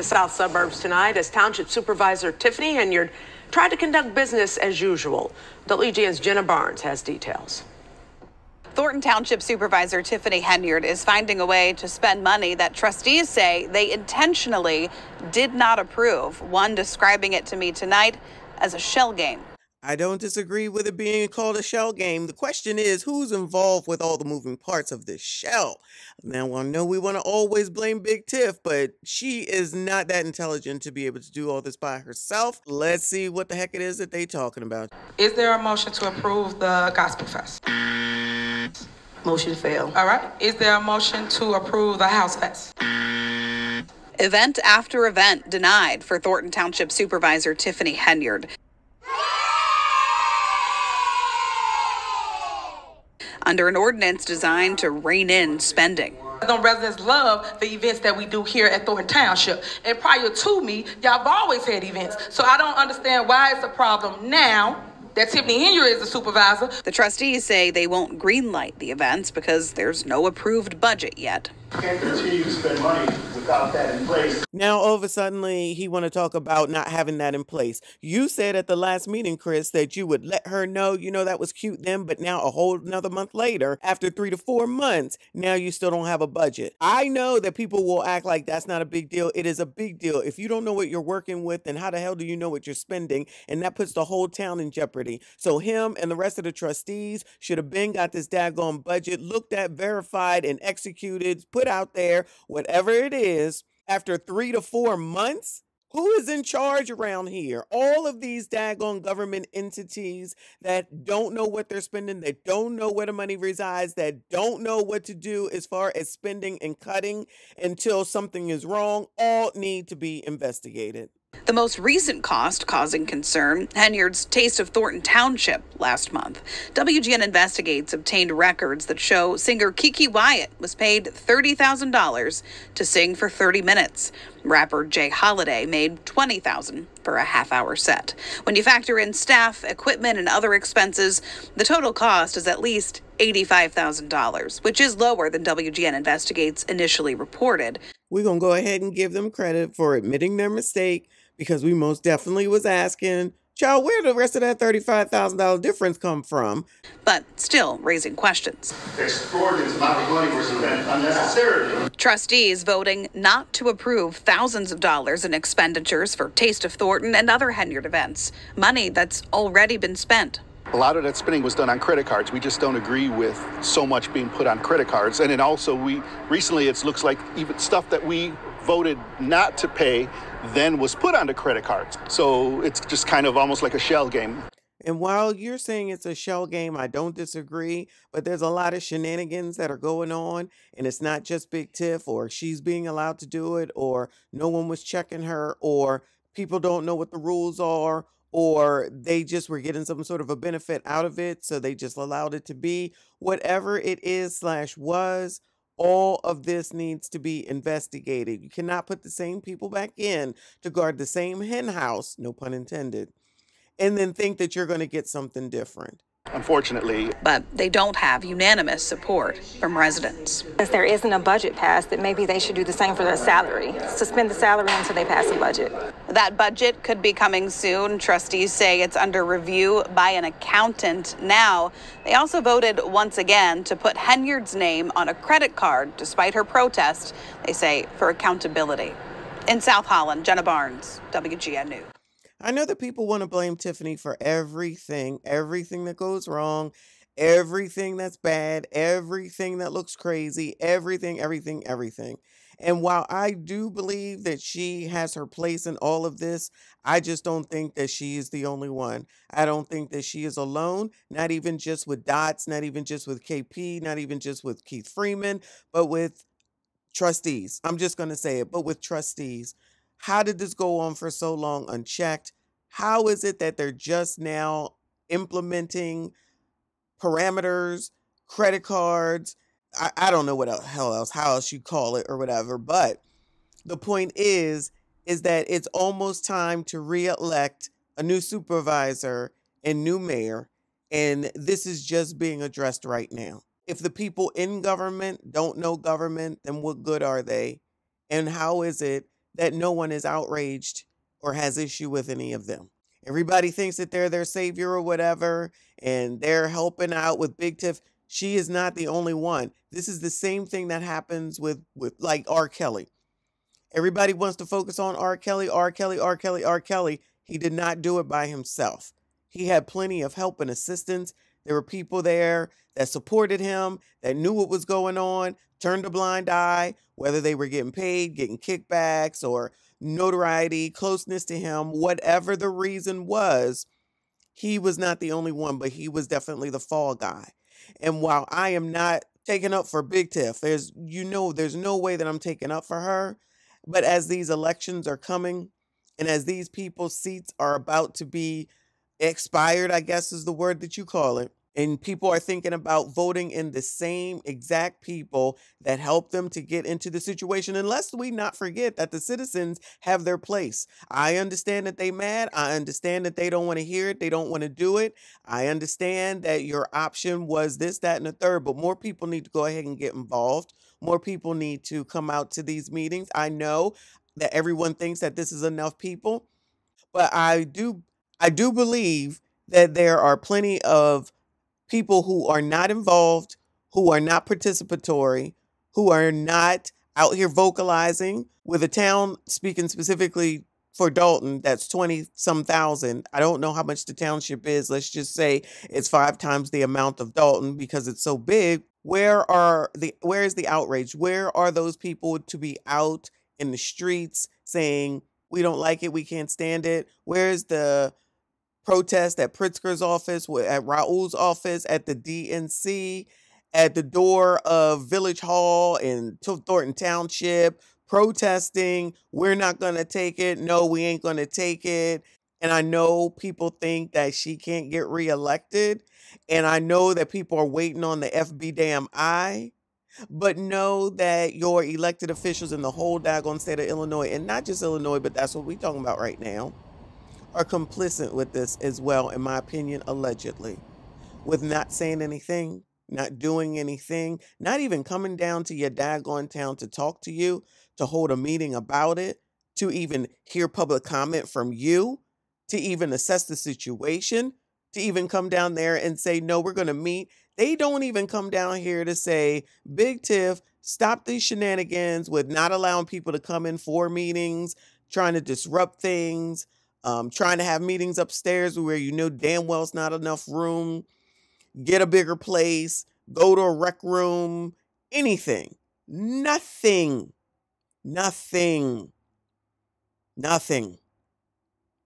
the south suburbs tonight as Township Supervisor Tiffany Henyard tried to conduct business as usual. WGN's Jenna Barnes has details. Thornton Township Supervisor Tiffany Henyard is finding a way to spend money that trustees say they intentionally did not approve. One describing it to me tonight as a shell game. I don't disagree with it being called a shell game. The question is who's involved with all the moving parts of this shell? Now, I know we want to always blame Big Tiff, but she is not that intelligent to be able to do all this by herself. Let's see what the heck it is that they talking about. Is there a motion to approve the Gospel Fest? Motion failed. All right. Is there a motion to approve the House Fest? Event after event denied for Thornton Township Supervisor Tiffany Henyard. Under an ordinance designed to rein in spending. Them residents love the events that we do here at Thornton Township. And prior to me, y'all have always had events. So I don't understand why it's a problem now that Tiffany Henyard is the supervisor. The trustees say they won't greenlight the events because there's no approved budget yet. Can't continue to spend money without that in place. Now, all of a sudden, he want to talk about not having that in place. You said at the last meeting, Chris, that you would let her know, you know, that was cute then, but now a whole another month later, after three to four months, now you still don't have a budget. I know that people will act like that's not a big deal. It is a big deal. If you don't know what you're working with, then how the hell do you know what you're spending? And that puts the whole town in jeopardy. So him and the rest of the trustees should have been got this daggone budget looked at, verified, and executed, put out there, whatever it is, after three to four months? Who is in charge around here? All of these daggone government entities that don't know what they're spending, that don't know where the money resides, that don't know what to do as far as spending and cutting until something is wrong, all need to be investigated. The most recent cost causing concern, Henyard's Taste of Thornton Township last month. WGN Investigates obtained records that show singer Kiki Wyatt was paid $30,000 to sing for 30 minutes. Rapper Jay Holiday made $20,000 for a half hour set. When you factor in staff, equipment, and other expenses, the total cost is at least $85,000, which is lower than WGN Investigates initially reported. We're going to go ahead and give them credit for admitting their mistake because we most definitely was asking, child, where the rest of that $35,000 difference come from? But still raising questions. Extraordinary amount of money was spent unnecessarily. Trustees voting not to approve thousands of dollars in expenditures for Taste of Thornton and other Henyard events, money that's already been spent. A lot of that spending was done on credit cards. We just don't agree with so much being put on credit cards. And then also, we recently it looks like even stuff that we voted not to pay then was put onto credit cards. So it's just kind of almost like a shell game. And while you're saying it's a shell game, I don't disagree, but there's a lot of shenanigans that are going on, and it's not just Big Tiff or she's being allowed to do it, or no one was checking her, or people don't know what the rules are, or they just were getting some sort of a benefit out of it, so they just allowed it to be. Whatever it is slash was, all of this needs to be investigated. You cannot put the same people back in to guard the same hen house, no pun intended, and then think that you're going to get something different unfortunately. But they don't have unanimous support from residents. If there isn't a budget passed, that maybe they should do the same for their salary. Suspend the salary until they pass a budget. That budget could be coming soon. Trustees say it's under review by an accountant now. They also voted once again to put Henyard's name on a credit card despite her protest, they say, for accountability. In South Holland, Jenna Barnes, WGN News. I know that people want to blame Tiffany for everything, everything that goes wrong, everything that's bad, everything that looks crazy, everything, everything, everything. And while I do believe that she has her place in all of this, I just don't think that she is the only one. I don't think that she is alone, not even just with Dots, not even just with KP, not even just with Keith Freeman, but with trustees. I'm just going to say it, but with trustees. How did this go on for so long unchecked? How is it that they're just now implementing parameters, credit cards? I, I don't know what else, hell else, how else you call it or whatever. But the point is, is that it's almost time to re-elect a new supervisor and new mayor. And this is just being addressed right now. If the people in government don't know government, then what good are they? And how is it that no one is outraged or has issue with any of them. Everybody thinks that they're their savior or whatever, and they're helping out with Big Tiff. She is not the only one. This is the same thing that happens with with like R. Kelly. Everybody wants to focus on R. Kelly, R. Kelly, R. Kelly, R. Kelly. He did not do it by himself. He had plenty of help and assistance. There were people there that supported him, that knew what was going on, turned a blind eye, whether they were getting paid, getting kickbacks, or notoriety, closeness to him, whatever the reason was, he was not the only one, but he was definitely the fall guy. And while I am not taking up for Big Tiff, there's you know there's no way that I'm taking up for her. But as these elections are coming, and as these people's seats are about to be expired, I guess is the word that you call it, and people are thinking about voting in the same exact people that helped them to get into the situation. unless we not forget that the citizens have their place. I understand that they mad. I understand that they don't want to hear it. They don't want to do it. I understand that your option was this, that, and the third. But more people need to go ahead and get involved. More people need to come out to these meetings. I know that everyone thinks that this is enough people, but I do I do believe that there are plenty of people who are not involved, who are not participatory, who are not out here vocalizing with a town speaking specifically for Dolton that's 20 some thousand. I don't know how much the township is. Let's just say it's five times the amount of Dolton because it's so big. Where are the where is the outrage? Where are those people to be out in the streets saying we don't like it, we can't stand it? Where's the protest at Pritzker's office, at Raoul's office, at the DNC, at the door of Village Hall in Thornton Township, protesting, we're not going to take it. No, we ain't going to take it. And I know people think that she can't get reelected. And I know that people are waiting on the FB damn I. But know that your elected officials in the whole daggone state of Illinois, and not just Illinois, but that's what we're talking about right now, are complicit with this as well, in my opinion, allegedly, with not saying anything, not doing anything, not even coming down to your daggone town to talk to you, to hold a meeting about it, to even hear public comment from you, to even assess the situation, to even come down there and say, no, we're going to meet. They don't even come down here to say, Big Tiff, stop these shenanigans with not allowing people to come in for meetings, trying to disrupt things, um, trying to have meetings upstairs where you know damn well it's not enough room, get a bigger place, go to a rec room, anything. Nothing. Nothing. Nothing.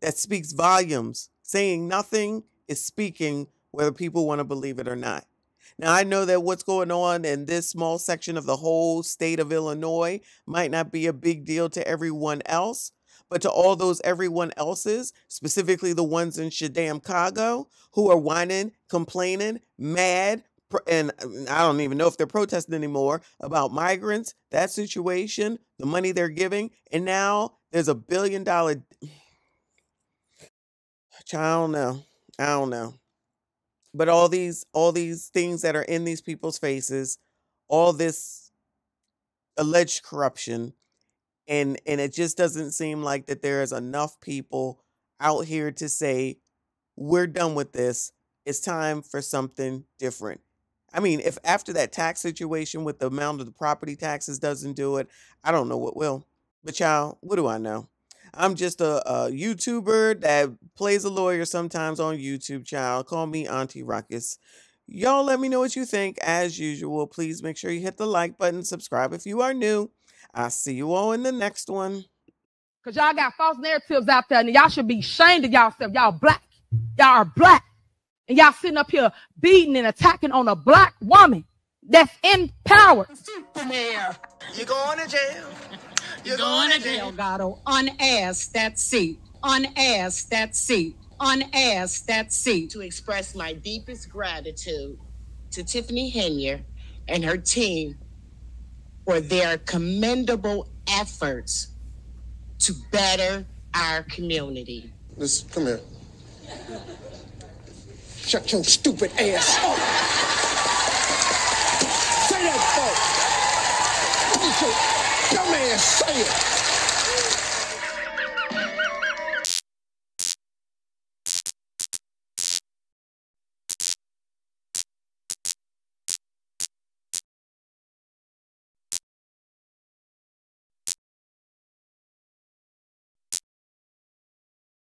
That speaks volumes. Saying nothing is speaking whether people want to believe it or not. Now, I know that what's going on in this small section of the whole state of Illinois might not be a big deal to everyone else, but to all those everyone else's, specifically the ones in Shaddam Chicago, who are whining, complaining, mad, and I don't even know if they're protesting anymore about migrants, that situation, the money they're giving, and now there's a billion dollar. I don't know. I don't know. But all these all these things that are in these people's faces, all this alleged corruption, and and it just doesn't seem like that there is enough people out here to say we're done with this. It's time for something different. I mean if after that tax situation with the amount of the property taxes doesn't do it i don't know what will. But y'all what do i know? I'm just a, a youtuber that plays a lawyer sometimes on youtube child. Call me auntie ruckus. Y'all let me know what you think. As usual please make sure you hit the like button subscribe if you are new I'll see you all in the next one. Cause y'all got false narratives out there, and y'all should be ashamed of yourself. Y'all black. Y'all are black. And y'all sitting up here beating and attacking on a black woman that's in power. Superman. You're going to jail. You're going, to jail. Delgado, unass that seat. Unass that seat. Unass that seat. To express my deepest gratitude to Tiffany Henyard and her team for their commendable efforts to better our community. Let's come here. Shut your stupid ass up. Say that, folks. Dumb ass say it.